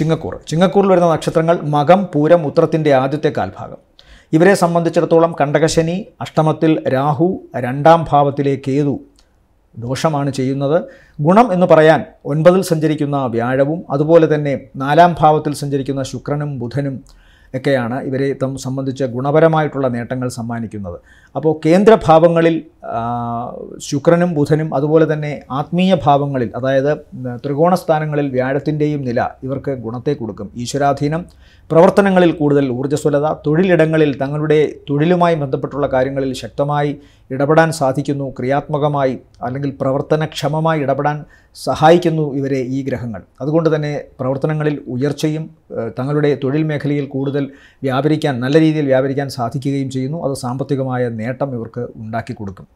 ചിങ്ങക്കൂർ ചിങ്ങക്കൂറിൽ വരുന്ന നക്ഷത്രങ്ങൾ മകം പൂരം ഉത്രത്തിന്റെ ആദ്യത്തെ കാൽഭാഗം. ഇവരെ സംബന്ധിച്ചിടത്തോളം കണ്ടകശനി അഷ്ടമത്തിൽ രാഹു രണ്ടാം ഭാവത്തിലെ കേതു ദോഷമാണ് ചെയ്യുന്നത്. ഗുണം എന്ന് പറയാൻ ഒൻപതിൽ സഞ്ചരിക്കുന്ന വ്യാഴവും അതുപോലെ തന്നെ നാലാം ഭാവത്തിൽ സഞ്ചരിക്കുന്ന ശുക്രനും ബുധനും ഒക്കെയാണ് ഇവരെ തം സംബന്ധിച്ച് ഗുണപരമായിട്ടുള്ള നേട്ടങ്ങൾ സമ്മാനിക്കുന്നത്. അപ്പോൾ കേന്ദ്രഭാവങ്ങളിൽ ശുക്രനും ബുധനും അതുപോലെ തന്നെ ആത്മീയ ഭാവങ്ങളിൽ അതായത് ത്രികോണ സ്ഥാനങ്ങളിൽ വ്യാഴത്തിന്റെയും നില ഇവർക്ക് ഗുണത്തെ കൊടുക്കും. ഈശ്വരാധീനം പ്രവർത്തനങ്ങളിൽ കൂടുതൽ ഊർജസ്വലത തൊഴിലിടങ്ങളിൽ തങ്ങളുടെ തൊഴിലുമായി ബന്ധപ്പെട്ടുള്ള കാര്യങ്ങളിൽ ശക്തമായി ഇടപെടാൻ സാധിക്കുന്നു ക്രിയാത്മകമായി അല്ലെങ്കിൽ പ്രവർത്തനക്ഷമമായി ഇടപെടാൻ സഹായിക്കുന്നു ഇവരെ ഈ ഗ്രഹങ്ങൾ. അതുകൊണ്ട് തന്നെ പ്രവർത്തനങ്ങളിൽ ഉയർച്ചയും തങ്ങളുടെ തൊഴിൽ മേഖലയിൽ കൂടുതൽ വ്യാപരിക്കാൻ നല്ല രീതിയിൽ വ്യാപരിക്കാൻ സാധിക്കുകയും ചെയ്യുന്നു. അത് സാമ്പത്തികമായ നേട്ടം ഇവർക്ക് ഉണ്ടാക്കി കൊടുക്കും.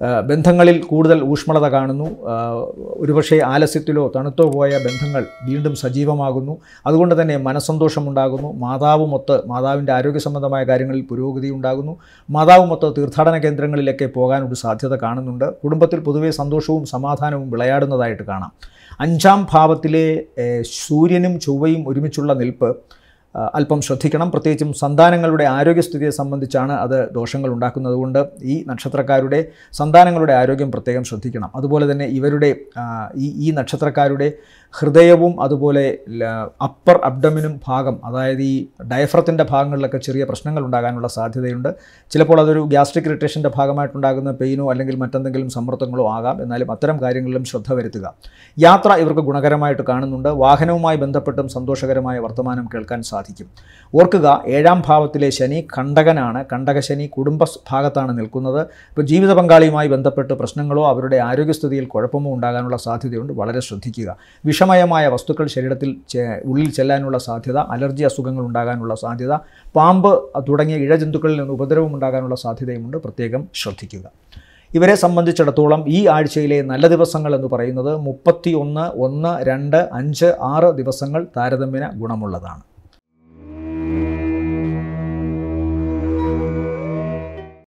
ബന്ധങ്ങളിൽ കൂടുതൽ ഊഷ്മളത കാണുന്നു. ഒരുപക്ഷെ ആലസ്യത്തിലോ തണുത്തോ പോയ ബന്ധങ്ങൾ വീണ്ടും സജീവമാകുന്നു. അതുകൊണ്ട് തന്നെ മനസ്സന്തോഷമുണ്ടാകുന്നു. മാതാവുമൊത്ത് മാതാവിന്റെ ആരോഗ്യ സംബന്ധമായ കാര്യങ്ങളിൽ പുരോഗതി ഉണ്ടാകുന്നു. മാതാവുമൊത്ത് തീർത്ഥാടന കേന്ദ്രങ്ങളിലൊക്കെ പോകാനൊരു സാധ്യത കാണുന്നുണ്ട്. കുടുംബത്തിൽ പൊതുവേ സന്തോഷവും സമാധാനവും വിളയാടുന്നതായിട്ട് കാണാം. അഞ്ചാം ഭാവത്തിലെ സൂര്യനും ചൊവ്വയും ഒരുമിച്ചുള്ള നിൽപ്പ് അല്പം ശ്രദ്ധിക്കണം. പ്രത്യേകിച്ചും സന്താനങ്ങളുടെ ആരോഗ്യസ്ഥിതിയെ സംബന്ധിച്ചാണ് അത് ദോഷങ്ങൾ ഉണ്ടാക്കുന്നതുകൊണ്ട് ഈ നക്ഷത്രക്കാരുടെ സന്താനങ്ങളുടെ ആരോഗ്യം പ്രത്യേകം ശ്രദ്ധിക്കണം. അതുപോലെ തന്നെ ഇവരുടെ ഈ ഈ നക്ഷത്രക്കാരുടെ ഹൃദയവും അതുപോലെ അപ്പർ അബ്ഡമിനും ഭാഗം അതായത് ഈ ഡയഫ്രത്തിന്റെ ഭാഗങ്ങളിലൊക്കെ ചെറിയ പ്രശ്നങ്ങൾ ഉണ്ടാകാനുള്ള സാധ്യതയുണ്ട്. ചിലപ്പോൾ അതൊരു ഗ്യാസ്ട്രിക് ഇറിറ്റേഷന്റെ ഭാഗമായിട്ടുണ്ടാകുന്ന പെയിനോ അല്ലെങ്കിൽ മറ്റെന്തെങ്കിലും സമ്മർദ്ദങ്ങളോ ആകാം. എന്നാലും അത്തരം കാര്യങ്ങളിലും ശ്രദ്ധ വരുത്തുക. യാത്ര ഇവർക്ക് ഗുണകരമായിട്ട് കാണുന്നുണ്ട്. വാഹനവുമായി ബന്ധപ്പെട്ടും സന്തോഷകരമായ വർത്തമാനം കേൾക്കാൻ സാധിക്കും. ഓർക്കുക ഏഴാം ഭാവത്തിലെ ശനി കണ്ടകനാണ്. കണ്ടകശനി കുടുംബ ഭാഗത്താണ് നിൽക്കുന്നത്. ഇപ്പോൾ ജീവിത പങ്കാളിയുമായി ബന്ധപ്പെട്ട് പ്രശ്നങ്ങളോ അവരുടെ ആരോഗ്യസ്ഥിതിയിൽ കുഴപ്പമോ ഉണ്ടാകാനുള്ള സാധ്യതയുണ്ട്. വളരെ ശ്രദ്ധിക്കുക. വിഷമയമായ വസ്തുക്കൾ ശരീരത്തിൽ ഉള്ളിൽ ചെല്ലാനുള്ള സാധ്യത അലർജി അസുഖങ്ങൾ ഉണ്ടാകാനുള്ള സാധ്യത പാമ്പ് തുടങ്ങിയ ഇഴജന്തുക്കളിൽ നിന്ന് ഉപദ്രവം ഉണ്ടാകാനുള്ള സാധ്യതയുമുണ്ട്. പ്രത്യേകം ശ്രദ്ധിക്കുക. ഇവരെ സംബന്ധിച്ചിടത്തോളം ഈ ആഴ്ചയിലെ നല്ല ദിവസങ്ങൾ എന്ന് പറയുന്നത് മുപ്പത്തി ഒന്ന് ഒന്ന് രണ്ട് അഞ്ച് ആറ് ദിവസങ്ങൾ താരതമ്യേന ഗുണമുള്ളതാണ്.